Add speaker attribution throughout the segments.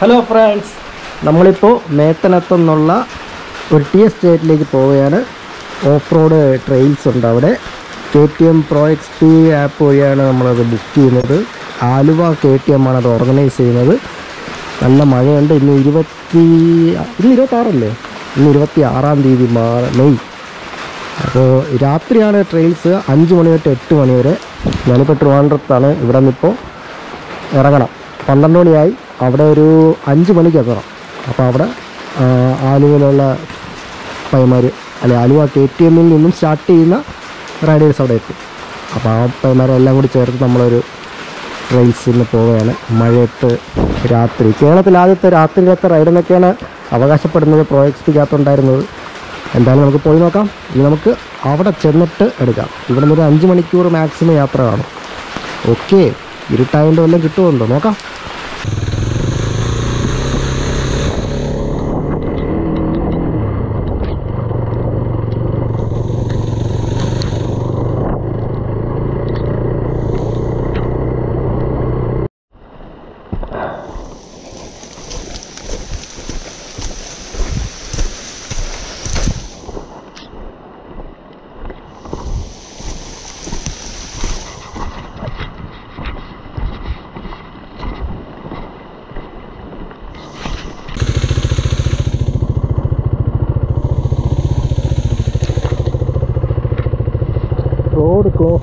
Speaker 1: Hello friends നമ്മളിപ്പോൾ മേത്തനത്തുനിന്നുള്ള ഒരു T എസ്റ്റേറ്റിലേക്ക് പോവുകയാണ്. ഓഫ് റോഡ് ട്രെയിൽസ് ഉണ്ട് അവിടെ. K T M pro X P app വഴിയാണ് നമ്മളത് ബുക്ക് ചെയ്യുന്നത്. ആലുവ കെ ടി എം ആണ് അത് ഓർഗനൈസ് ചെയ്യുന്നത്. നല്ല മഴയുണ്ട്. ഇന്ന് ഇരുപത്തി ഇന്ന് ഇരുപത്താറല്ലേ? ഇന്ന് ഇരുപത്തി ആറാം തീയതി മെയ്. അപ്പോൾ രാത്രിയാണ് ട്രെയിൽസ് അഞ്ച് മണി തൊട്ട് എട്ട് മണി വരെ. ഞാനിപ്പോൾ ട്രിവാൻഡ്രത്താണ്. ഇവിടെ നിന്നിപ്പോൾ ഇറങ്ങണം. പന്ത്രണ്ട് മണിയായി. അവിടെ ഒരു അഞ്ച് മണിക്ക് എത്തണം അപ്പോൾ അവിടെ ആലുവയിലുള്ള പൈമാർ അല്ലെ ആലുവ കെ ടി എമ്മിൽ നിന്നും സ്റ്റാർട്ട് ചെയ്യുന്ന റൈഡേഴ്സ് അവിടെ എത്തും. അപ്പോൾ ആ പൈമാരെല്ലാം കൂടി ചേർത്ത് നമ്മളൊരു റേസിന് പോവുകയാണ്. മഴയത്ത് രാത്രി കേരളത്തിൽ ആദ്യത്തെ രാത്രിയിലത്തെ റൈഡ് എന്നൊക്കെയാണ് അവകാശപ്പെടുന്നത്. പ്രോ എക്സ്പിക്കകത്തുണ്ടായിരുന്നത് എന്തായാലും നമുക്ക് പോയി നോക്കാം. ഇനി നമുക്ക് അവിടെ ചെന്നിട്ട് എടുക്കാം. ഇവിടെ നിന്ന് ഒരു അഞ്ച് മണിക്കൂർ മാക്സിമം യാത്ര കാണും ഓക്കെ ഇരുട്ടായതുകൊണ്ട് വല്ലതും കിട്ടുമല്ലോ നോക്കാം. close.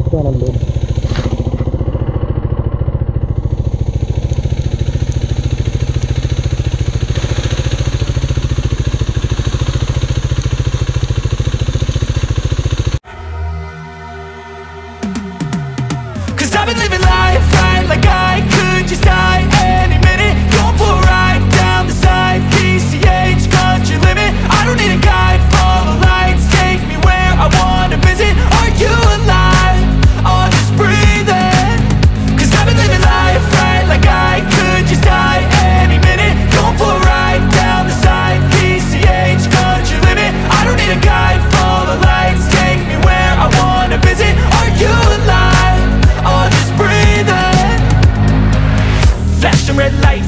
Speaker 2: Cause I've been living life right like I could just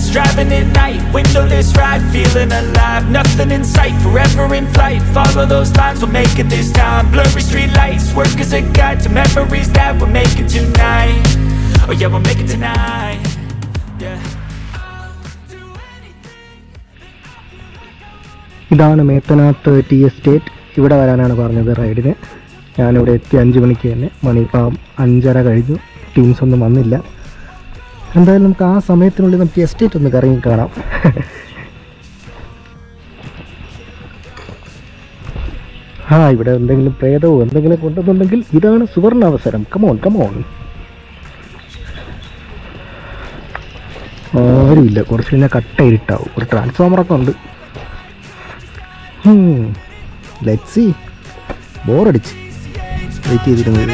Speaker 2: driving at night Windowless ride, feeling alive Nothing in sight, forever in flight Follow those lines, we'll make it this time Blurry street lights, work as a guide To memories that we're making tonight Oh yeah, we'll make it tonight Yeah
Speaker 1: ഇതാണ് മേത്തനാത്ത് T estate ഇവിടെ വരാനാണ് പറഞ്ഞത് റൈഡിന് ഞാനിവിടെ എത്തി അഞ്ച് മണിക്ക് തന്നെ മണി അഞ്ചര കഴിഞ്ഞു ടീംസ് ഒന്നും വന്നില്ല എന്തായാലും നമുക്ക് ആ സമയത്തിനുള്ളിൽ നമുക്ക് എസ്റ്റേറ്റ് ഒന്ന് കറങ്ങി കാണാം. ആ ഇവിടെ എന്തെങ്കിലും പ്രേതവും എന്തെങ്കിലും കൊണ്ടുവന്നുണ്ടെങ്കിൽ ഇതാണ് സുവർണ അവസരം കമോൺ കമോൺ ആരുമില്ല. കുറച്ച് കഴിഞ്ഞാൽ കട്ട ഇരുട്ടാവും. ഒരു ട്രാൻസ്ഫോമറൊക്കെ ഉണ്ട്. ലെറ്റ് സി ബോറടിച്ച് വെയിറ്റ് ചെയ്തിരുന്നത്.